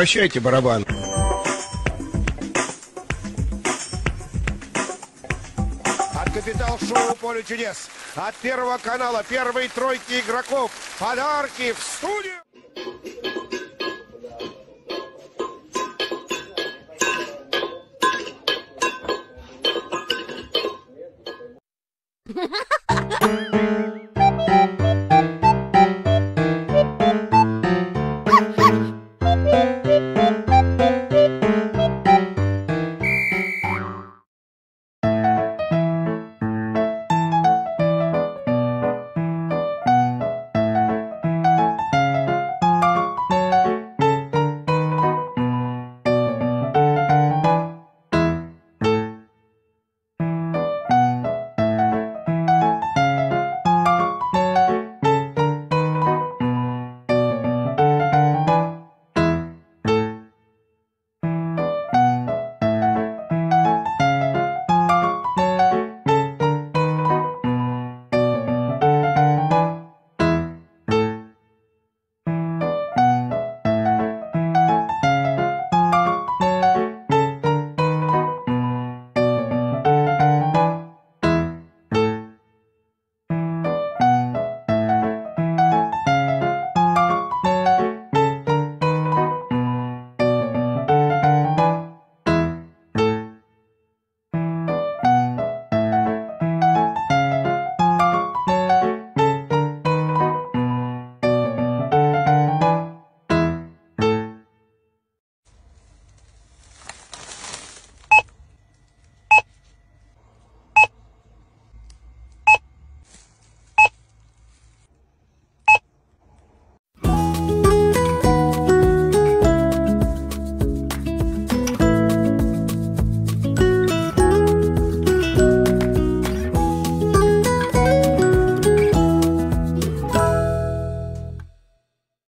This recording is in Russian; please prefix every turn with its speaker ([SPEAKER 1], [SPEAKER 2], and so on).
[SPEAKER 1] Прощайте, барабан.
[SPEAKER 2] От Капитал Шоу Поле Чудес. От Первого канала первой тройки игроков. Подарки в студию. Ha ha ha!